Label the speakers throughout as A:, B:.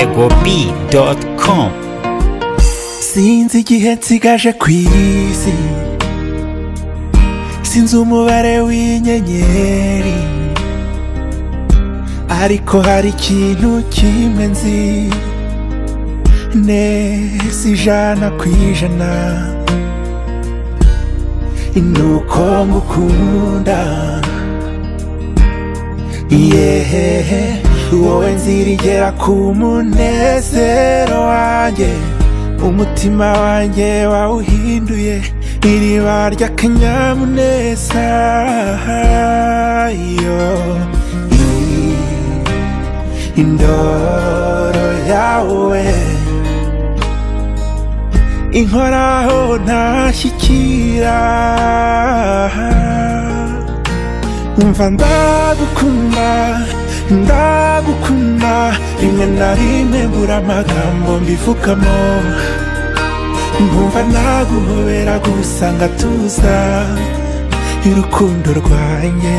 A: yego bi doti komu sinzi igihe nsigaje ku isi sinzi umubare w'inyenyeri ariko hari ikintu kimwe nzi neza ijana ku ijana nuko ngukunda yehehe wowe nzira igera ku munezero wanjye umutima wanjye wawuhinduye iriba ry'akanyamuneza yo indoro yawe inkoraho ntashyikira umva ndagukunda ndagukunda gukuna rimwe na rimwe mbura amagambo mbivugamo nkumva naguhobera gusanga tuza y'urukundo rwanjye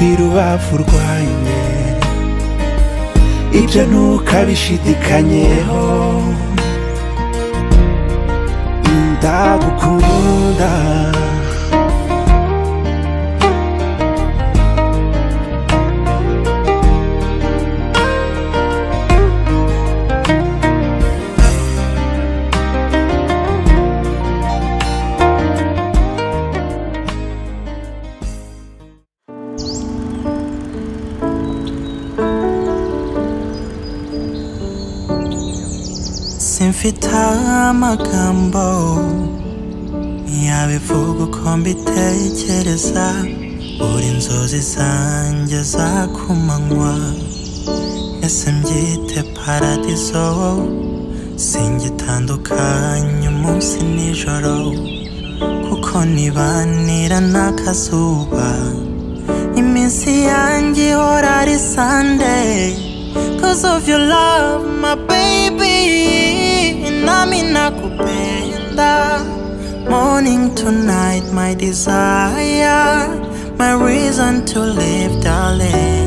A: y'urubavu rwanjye ibyo ntukabishidikanyeho ndagukunda
B: simfite amagambo yabivuga uko mbitekereza buri nzozi zanjye za kumanywa ese mbyite paradizo singitandukanye umunsi nijoro kuko nibanira n'akazuba iminsi yanjye ihora ari sande cause of your love my baby kupenda Morning to night my desire My reason to live darling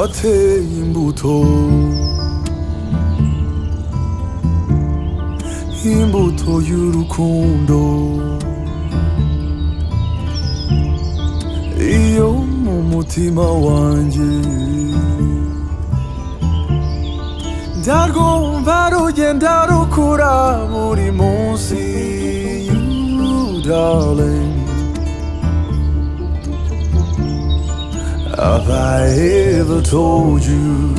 C: wateye imbuto imbuto y'urukundo iyo mu mutima wanjye ndarwumva rugenda rukura buri munsi darling Have I ever told you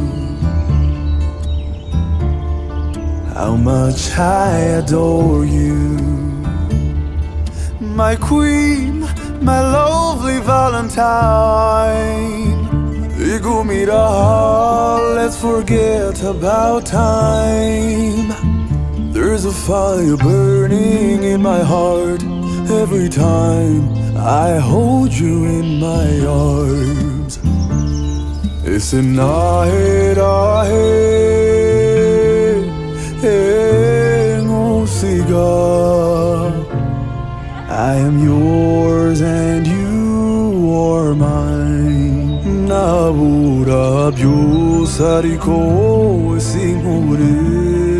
C: how much I adore you? My queen, my lovely Valentine. Ego mira, let's forget about time. There's a fire burning in my heart every time I hold you in my arms. इस नाहे rahe, ए Musiga I am yours and you are mine Na bura sariko singure